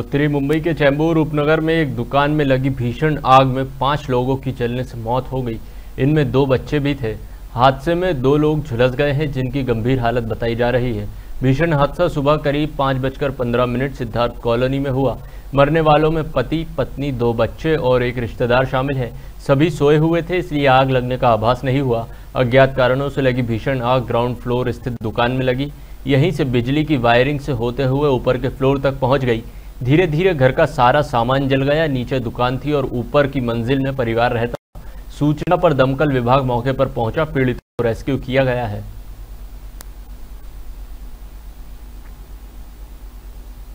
उत्तरी मुंबई के चैम्बूर उपनगर में एक दुकान में लगी भीषण आग में पाँच लोगों की जलने से मौत हो गई। इनमें दो बच्चे भी थे। हादसे में दो लोग झुलस गए हैं, जिनकी गंभीर हालत बताई जा रही है। भीषण हादसा सुबह करीब पाँच बजकर पंद्रह मिनट सिद्धार्थ कॉलोनी में हुआ। मरने वालों में पति, पत्नी, दो बच्चे और एक रिश्तेदार शामिल हैं। सभी सोए हुए थे, इसलिए आग लगने का आभास नहीं हुआ। अज्ञात कारणों से लगी भीषण आग ग्राउंड फ्लोर स्थित दुकान में लगी। यहीं से बिजली की वायरिंग से होते हुए ऊपर के फ्लोर तक पहुँच गई। धीरे धीरे घर का सारा सामान जल गया, नीचे दुकान थी और ऊपर की मंजिल में परिवार रहता सूचना पर दमकल विभाग मौके पर पहुँचा, पीड़ित को रेस्क्यू किया गया है।